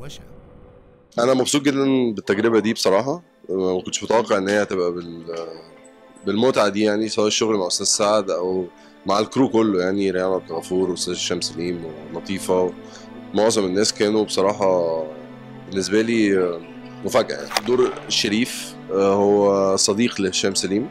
وشوشة أنا مبسوط جدا بالتجربة دي بصراحة. ما كنتش متوقع إن هي هتبقى بال بالمتعة دي يعني سواء الشغل مع أستاذ سعد أو مع الكرو كله يعني ريان عبد الغفور وأستاذ هشام سليم ولطيفة معظم الناس كانوا بصراحة بالنسبة لي مفاجأة. دور الشريف هو صديق لهشام سليم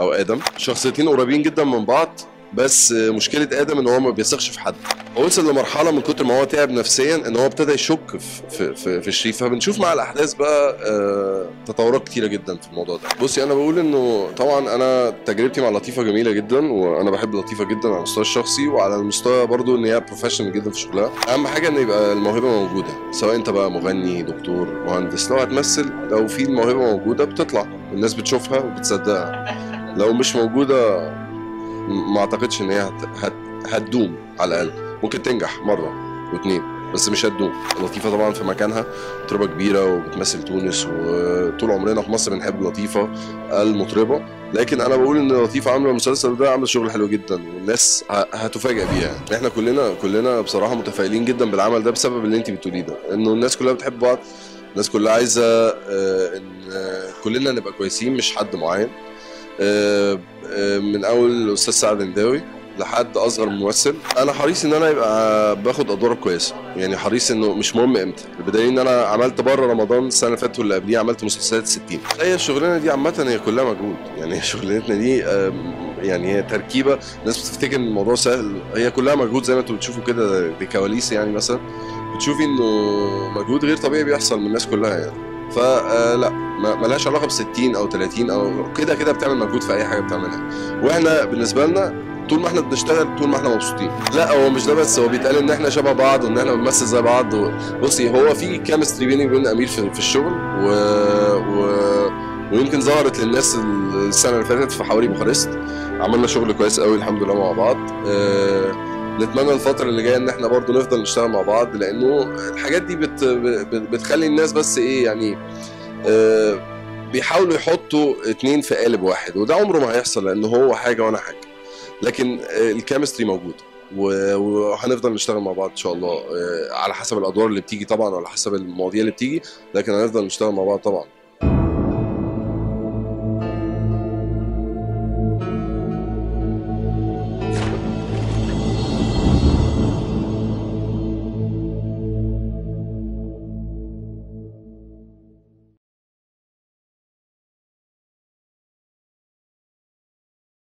أو آدم. شخصيتين قريبين جدا من بعض. بس مشكلة آدم إن هو ما بيثقش في حد. وصل لمرحلة من كتر ما هو تعب نفسيا إن هو ابتدى يشك في في, في, في شريف فبنشوف مع الأحداث بقى آه تطورات كتيرة جدا في الموضوع ده. بصي أنا بقول إنه طبعا أنا تجربتي مع لطيفة جميلة جدا وأنا بحب لطيفة جدا على المستوى الشخصي وعلى المستوى برضو إن هي بروفيشنال جدا في شغلها. أهم حاجة إن يبقى الموهبة موجودة سواء أنت بقى مغني دكتور مهندس. لو هتمثل لو في الموهبة موجودة بتطلع الناس بتشوفها وبتصدقها. لو مش موجودة ما أعتقدش إن هي هت... هت... هتدوم على الأقل. ممكن تنجح مرة واثنين بس مش هتدوم. لطيفة طبعا في مكانها تجربه كبيرة وبتمثل تونس وطول عمرنا في مصر بنحب لطيفة المطربة. لكن أنا بقول إن لطيفة عاملة المسلسل ده عاملة شغل حلو جدا والناس هتفاجئ بيها. إحنا كلنا كلنا بصراحة متفائلين جدا بالعمل ده بسبب اللي أنت بتقوليه ده إنه الناس كلها بتحب بعض الناس كلها عايزة إن كلنا نبقى كويسين مش حد معين. من أول الأستاذ سعد النداوي لحد أصغر ممثل. أنا حريص إن أنا يبقى باخد أدوار كويسة. يعني حريص إنه مش مهم إمتى. بدليل إن أنا عملت بره رمضان السنة اللي فاتت واللي قبليه عملت مسلسلات 60 هي الشغلانة دي عامة هي كلها مجهود. يعني شغلانتنا دي يعني هي تركيبة. الناس بتفتكر إن الموضوع سهل. هي كلها مجهود زي ما أنتم بتشوفوا كده دي كواليس يعني مثلا. بتشوفي إنه مجهود غير طبيعي بيحصل من الناس كلها يعني. فلا ملهاش علاقة ب 60 أو 30 أو كده كده بتعمل مجهود في أي حاجة بتعملها. وإحنا بالنسبة لنا طول ما إحنا بنشتغل طول ما إحنا مبسوطين. لا هو مش ده بس هو بيتقال إن إحنا شبه بعض وإن إحنا بنمثل زي بعض. بصي هو في كيمستري بيني وبين أمير في, في الشغل و... و... ويمكن ظهرت للناس السنة اللي فاتت في حواري بوخارست. عملنا شغل كويس قوي الحمد لله مع بعض. أه... نتمنى الفترة اللي جاية إن إحنا برضو نفضل نشتغل مع بعض لأنه الحاجات دي بت بتخلي الناس بس إيه يعني آه بيحاولوا يحطوا اتنين في قالب واحد وده عمره ما هيحصل لأن هو حاجة وأنا حاجة. لكن الكيمستري موجود وهنفضل نشتغل مع بعض إن شاء الله آه على حسب الأدوار اللي بتيجي طبعا وعلى حسب المواضيع اللي بتيجي لكن هنفضل نشتغل مع بعض طبعا.